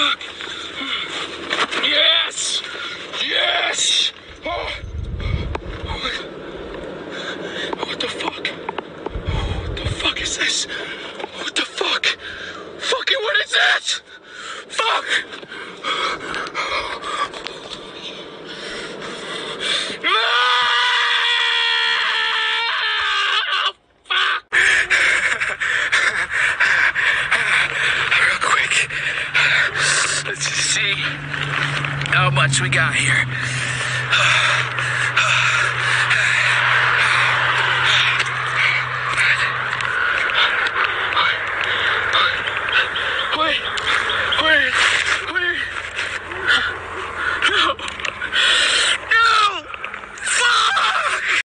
back. Yes! Yes! Oh. what the fuck? What the fuck is this? What the fuck? Fucking what is this? Fuck! Let's see how much we got here.